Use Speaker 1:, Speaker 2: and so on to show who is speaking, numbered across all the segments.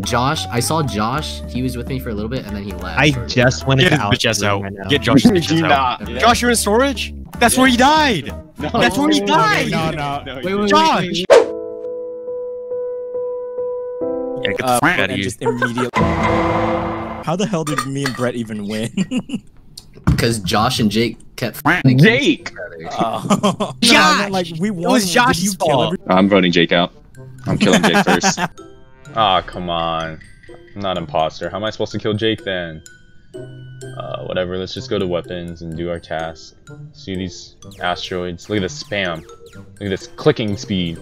Speaker 1: Josh, I saw Josh. He was with me for a little bit, and then he left.
Speaker 2: I
Speaker 1: for-
Speaker 2: just went
Speaker 3: Get
Speaker 2: into
Speaker 3: his
Speaker 2: Alex's
Speaker 3: bitch ass
Speaker 2: room
Speaker 3: out.
Speaker 2: right.
Speaker 3: Get Josh's bitch
Speaker 4: Do
Speaker 3: out.
Speaker 4: not.
Speaker 3: Josh, you're in storage? That's where he died.
Speaker 4: No.
Speaker 3: That's where he died.
Speaker 4: No, no, no.
Speaker 1: Wait, wait, wait,
Speaker 3: Josh!
Speaker 1: wait,
Speaker 3: Yeah, get the
Speaker 5: Uh,
Speaker 3: out of
Speaker 5: and
Speaker 3: here.
Speaker 5: just immediately. How the hell did me and Brett even win?
Speaker 1: Because Josh and Jake kept like,
Speaker 4: Jake.
Speaker 5: Oh. I
Speaker 3: Josh!
Speaker 5: meant, like we won.
Speaker 3: was
Speaker 5: Did
Speaker 3: Josh's
Speaker 5: you kill
Speaker 3: fault.
Speaker 5: every-
Speaker 4: I'm voting Jake out. I'm killing Jake first. Ah, come on. I'm not imposter. How am I supposed to kill Jake then? Uh, whatever. Let's just go to weapons and do our task. See these asteroids. Look at this spam. Look at this clicking speed.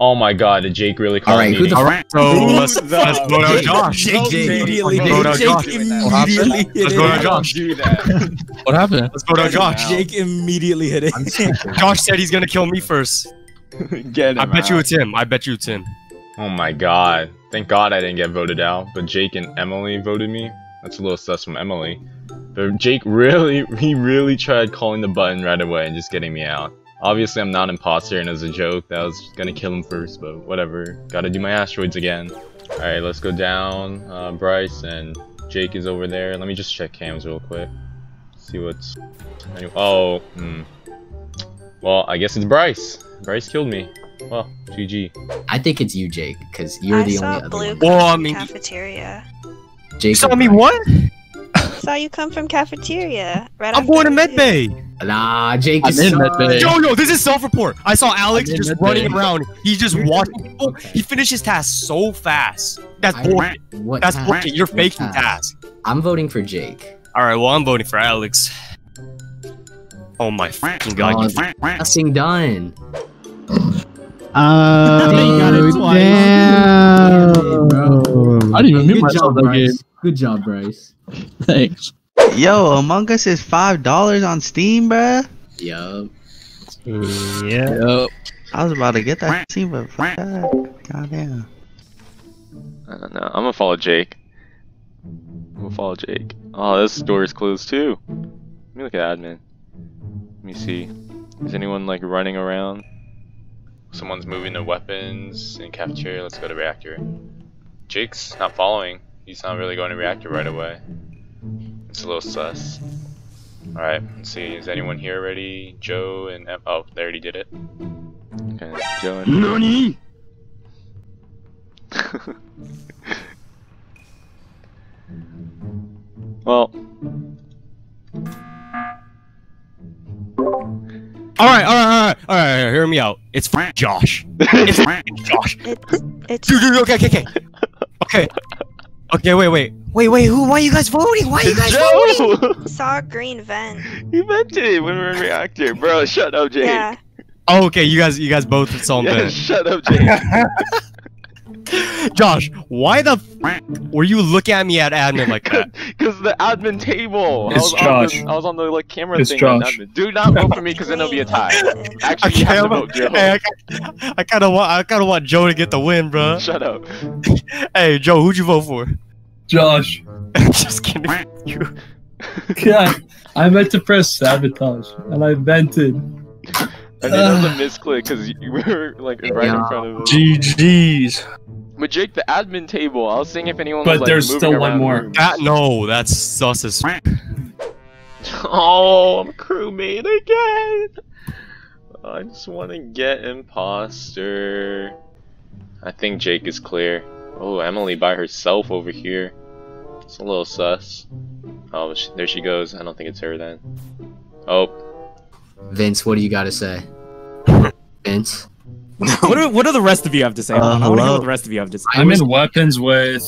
Speaker 4: Oh my god, did Jake really call
Speaker 1: Alright,
Speaker 4: me?
Speaker 1: who the
Speaker 3: Alright, so let's, let's vote out Josh.
Speaker 5: Jake
Speaker 1: Jake.
Speaker 5: immediately.
Speaker 3: Vote out
Speaker 5: Jake
Speaker 3: Josh.
Speaker 5: immediately hit
Speaker 3: Let's
Speaker 5: it.
Speaker 3: vote out Josh.
Speaker 4: do that.
Speaker 2: What happened?
Speaker 3: Let's vote out Josh.
Speaker 5: Jake immediately hit it.
Speaker 3: Josh said he's gonna kill me first.
Speaker 4: Get him
Speaker 3: I bet you it's him. I bet you it's him.
Speaker 4: Oh my god. Thank god I didn't get voted out, but Jake and Emily voted me. That's a little sus from Emily. But Jake really, he really tried calling the button right away and just getting me out. Obviously I'm not imposter and as a joke, that was gonna kill him first, but whatever. Gotta do my asteroids again. Alright, let's go down. Uh, Bryce and Jake is over there. Let me just check cams real quick. See what's... Oh, hmm. Well, I guess it's Bryce. Bryce killed me. Well, GG.
Speaker 1: I think it's you, Jake, because you're
Speaker 6: I
Speaker 1: the
Speaker 6: saw
Speaker 1: only other
Speaker 6: Blue
Speaker 1: one.
Speaker 6: come
Speaker 3: Well, I
Speaker 6: from
Speaker 3: mean-
Speaker 6: cafeteria.
Speaker 1: Jake
Speaker 3: You saw me
Speaker 1: Brian.
Speaker 3: what?
Speaker 6: saw you come from cafeteria. Right
Speaker 3: I'm going to
Speaker 6: we did.
Speaker 3: medbay.
Speaker 1: Nah, Jake
Speaker 2: I'm
Speaker 1: is
Speaker 2: in
Speaker 1: so-
Speaker 2: Medbay.
Speaker 3: Yo, yo, this is self-report. I saw Alex
Speaker 2: I'm
Speaker 3: just
Speaker 2: Medbay.
Speaker 3: running around. He just watching people.
Speaker 1: Okay.
Speaker 3: He finished his task so fast. That's
Speaker 1: I-
Speaker 3: bullshit.
Speaker 1: What
Speaker 3: That's
Speaker 1: task?
Speaker 3: bullshit. You're
Speaker 1: What
Speaker 3: faking
Speaker 1: task?
Speaker 3: task.
Speaker 1: I'm voting for Jake.
Speaker 3: All right, well, I'm voting for Alex. Oh my fucking god!
Speaker 1: Oh,
Speaker 3: you
Speaker 1: Testing done.
Speaker 2: Oh,
Speaker 1: They got it oh, twice.
Speaker 2: damn.
Speaker 1: Bro.
Speaker 2: I didn't even mute
Speaker 1: Good
Speaker 2: myself
Speaker 1: job,
Speaker 2: that game.
Speaker 1: Good job, Bryce.
Speaker 2: Thanks.
Speaker 7: Yo, Among Us is five dollars on Steam, bruh.
Speaker 1: Yup.
Speaker 3: Yeah.
Speaker 2: Yep.
Speaker 7: I was about to get that Steam, but fuck that. Goddamn.
Speaker 4: I don't know. I'm gonna follow Jake. I'm gonna follow Jake. Oh, this door is closed too. Let me look at admin. Let me see. Is anyone like running around? Someone's moving the weapons in cafeteria. Let's go to reactor. Jake's not following. He's not really going to reactor right away. It's a little sus. Alright, let's see. Is anyone here already? Joe and em oh, they already did it. Okay, Joe and
Speaker 2: Nani?
Speaker 4: well,
Speaker 3: Hear me out. It's f- Josh. It's f- Josh.
Speaker 6: It's it's
Speaker 3: Dude, dude, okay, okay, okay, okay, okay. Wait, wait, wait, wait. Who? Why are you guys voting? Why are you guys voting?
Speaker 6: Saw a green vent.
Speaker 4: You meant it when we were in reactor, bro. Shut up, Jake.
Speaker 6: Yeah.
Speaker 3: Oh, okay. You guys, you guys both saw him
Speaker 4: Yeah, shut up, Jake.
Speaker 3: Josh, why the f- were you looking at me at admin like that?
Speaker 4: Because the admin table. I
Speaker 2: It's
Speaker 4: was On
Speaker 2: Josh.
Speaker 4: the, I was on the like camera
Speaker 2: It's
Speaker 4: thing. on
Speaker 2: Josh.
Speaker 4: admin. Do not vote for me because then it'll be a tie. Actually, you have to
Speaker 3: I'm-
Speaker 4: vote Joe.
Speaker 3: hey, I, I kind of want, I kind of want Joe to get the win, bro.
Speaker 4: Shut up.
Speaker 3: Hey, Joe, who'd you vote for?
Speaker 2: Josh.
Speaker 3: Just kidding. You.
Speaker 2: Yeah, I meant to press sabotage, and I vented.
Speaker 4: I think that was a misclick because you were like right in front of him.
Speaker 2: GG's.
Speaker 4: But Jake, the admin table. I was seeing if anyone was
Speaker 2: But
Speaker 4: like
Speaker 2: there's
Speaker 4: moving
Speaker 2: still one more.
Speaker 3: That no, that's sus as.
Speaker 4: Oh, I'm crewmate again. I just want to get imposter. I think Jake is clear. Oh, Emily by herself over here. It's a little sus. Oh, sh- there she goes. I don't think it's her then. Oh,
Speaker 1: Vince, what do you got to say? Vince?
Speaker 5: what, do, what do the rest of you have to say?
Speaker 7: Uh,
Speaker 5: I want to hear
Speaker 7: hello?
Speaker 5: what the rest of you have to say.
Speaker 2: I'm in weapons with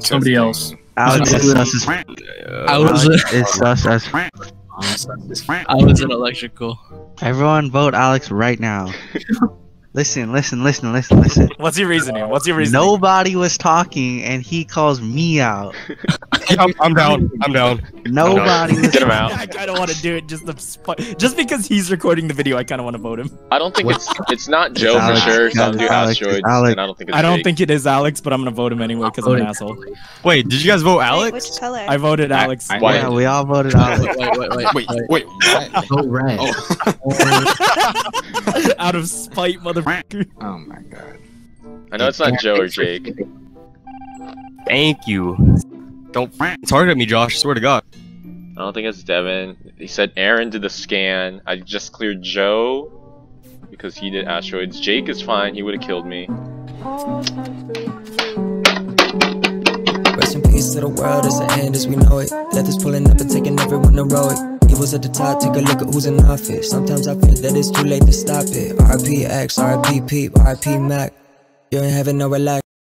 Speaker 2: somebody else.
Speaker 7: Alex is sus as
Speaker 2: I was
Speaker 7: Alex sus as
Speaker 2: I was in electrical.
Speaker 7: Everyone vote Alex right now. listen, listen, listen, listen, listen.
Speaker 5: What's your reasoning? What's your reasoning?
Speaker 7: Nobody was talking, and he calls me out.
Speaker 3: I'm, I'm down. I'm down.
Speaker 7: Nobody was.
Speaker 4: get him out.
Speaker 5: I kind of want to do it just to just because he's recording the video. I kind of want to vote him.
Speaker 4: I don't think it's it's not Joe
Speaker 7: Alex,
Speaker 4: for sure. So I'll
Speaker 7: Alex,
Speaker 4: asteroids,
Speaker 7: Alex.
Speaker 4: and I don't think it's
Speaker 5: I don't
Speaker 4: Jake.
Speaker 5: think it is Alex, but I'm gonna vote him anyway because I'm an asshole.
Speaker 3: Wait, did you guys vote
Speaker 6: Wait,
Speaker 3: Alex?
Speaker 6: which color?
Speaker 5: I voted Alex.
Speaker 3: I-
Speaker 4: Why?
Speaker 7: Yeah, we all voted Alex.
Speaker 2: Wait, wait, wait, wait, wait.
Speaker 1: Vote red. Oh.
Speaker 5: Out of spite, motherfucker.
Speaker 1: Oh my god.
Speaker 4: I know it's not Joe or Jake.
Speaker 3: Thank you. Don't target me, Josh. I swear to God.
Speaker 8: I don't think it's Devin. He said Aaron did the scan. I just cleared Joe because he did asteroids. Jake is fine. He would have killed me.
Speaker 9: Rest in peace to the world as it end as we know it. Death is pulling up and taking everyone to row it. Evil's at the top, take a look at who's in office. Sometimes I feel that it's too late to stop it. RP X, RP Peep, RP Mac. You ain't having no relax.